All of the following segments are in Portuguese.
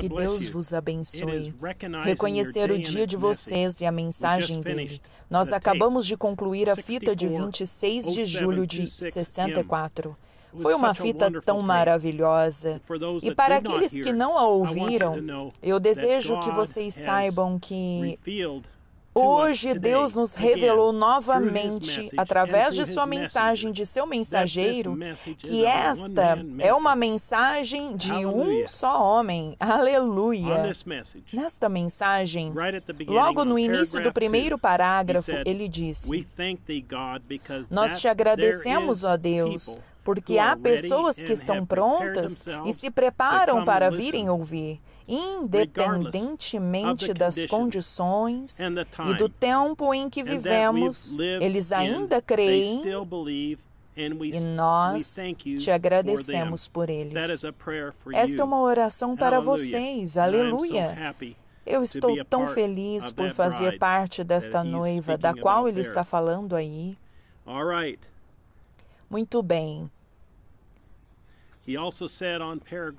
Que Deus vos abençoe. Reconhecer o dia de vocês e a mensagem dele. Nós acabamos de concluir a fita de 26 de julho de 64. Foi uma fita tão maravilhosa. E para aqueles que não a ouviram, eu desejo que vocês saibam que Hoje, Deus nos revelou novamente, através de sua mensagem, de seu mensageiro, que esta é uma mensagem de um só homem. Aleluia! Nesta mensagem, logo no início do primeiro parágrafo, ele disse: Nós te agradecemos, ó Deus, porque há pessoas que estão prontas e se preparam para virem ouvir independentemente das condições e do tempo em que vivemos, eles ainda creem e nós te agradecemos por eles. Esta é uma oração para vocês. Aleluia! Eu estou tão feliz por fazer parte desta noiva da qual ele está falando aí. Muito bem.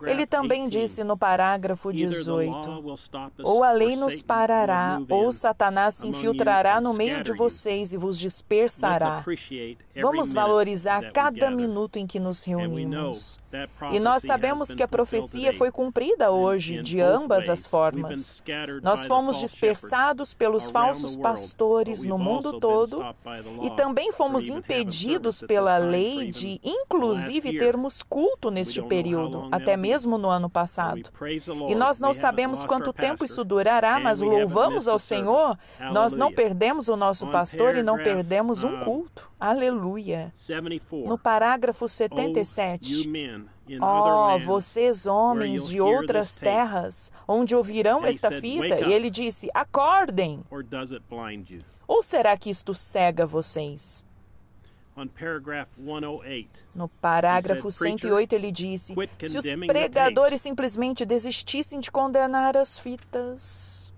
Ele também disse no parágrafo 18: Ou a lei nos parará, ou Satanás se infiltrará no meio de vocês e vos dispersará. Vamos valorizar cada minuto em que nos reunimos. E nós sabemos que a profecia foi cumprida hoje, de ambas as formas. Nós fomos dispersados pelos falsos pastores no mundo todo e também fomos impedidos pela lei de, inclusive, termos culto neste período, até mesmo no ano passado. E nós não sabemos quanto tempo isso durará, mas louvamos ao Senhor, nós não perdemos o nosso pastor e não perdemos um culto. Aleluia. No parágrafo 77. Oh, vocês homens de outras terras, onde ouvirão esta fita? E ele disse: Acordem! Ou será que isto cega vocês? No parágrafo 108, ele disse: se os pregadores simplesmente desistissem de condenar as fitas.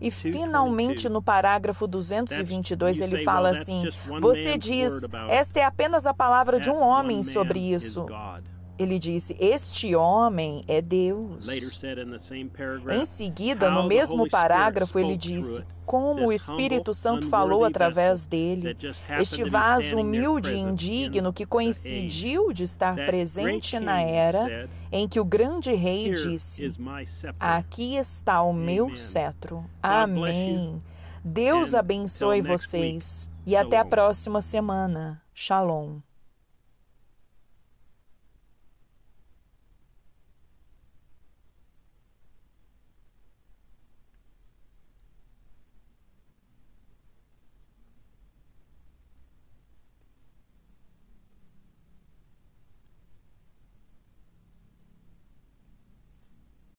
E finalmente, no parágrafo 222, ele fala assim: Você diz, esta é apenas a palavra de um homem sobre isso. Ele disse: Este homem é Deus. Em seguida, no mesmo parágrafo, ele disse: Como o Espírito Santo falou através dele, este vaso humilde e indigno que coincidiu de estar presente na era em que o grande rei disse: Aqui está o meu cetro. Amém. Deus abençoe vocês e até a próxima semana. Shalom.